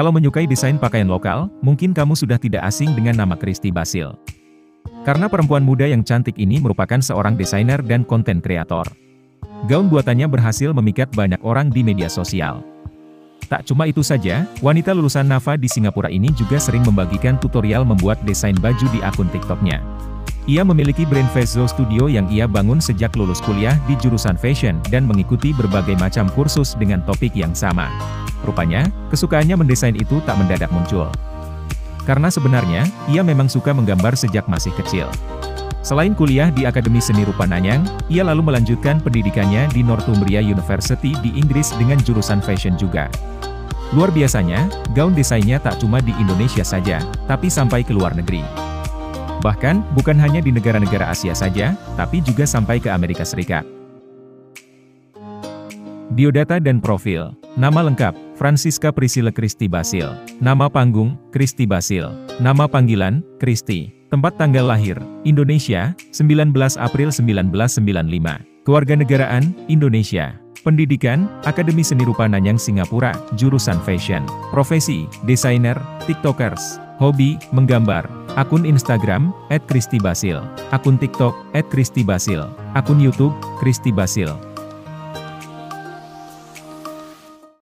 Kalau menyukai desain pakaian lokal, mungkin kamu sudah tidak asing dengan nama Kristi Basil. Karena perempuan muda yang cantik ini merupakan seorang desainer dan konten kreator. Gaun buatannya berhasil memikat banyak orang di media sosial. Tak cuma itu saja, wanita lulusan NAFA di Singapura ini juga sering membagikan tutorial membuat desain baju di akun TikToknya. Ia memiliki brand Vezzo Studio yang ia bangun sejak lulus kuliah di jurusan fashion dan mengikuti berbagai macam kursus dengan topik yang sama. Rupanya, kesukaannya mendesain itu tak mendadak muncul. Karena sebenarnya, ia memang suka menggambar sejak masih kecil. Selain kuliah di Akademi Seni Rupa Nanyang, ia lalu melanjutkan pendidikannya di Northumbria University di Inggris dengan jurusan fashion juga. Luar biasanya, gaun desainnya tak cuma di Indonesia saja, tapi sampai ke luar negeri. Bahkan, bukan hanya di negara-negara Asia saja, tapi juga sampai ke Amerika Serikat. Biodata dan Profil Nama lengkap, Francisca Priscilla Kristi Basil. Nama panggung, Kristi Basil. Nama panggilan, Kristi. Tempat tanggal lahir, Indonesia, 19 April 1995. Kewarganegaraan, Indonesia. Pendidikan, Akademi Seni Rupa Nanyang Singapura, jurusan Fashion. Profesi, Desainer, TikTokers. Hobi, menggambar. Akun Instagram, at Basil. Akun TikTok, at Basil. Akun Youtube, Kristi Basil.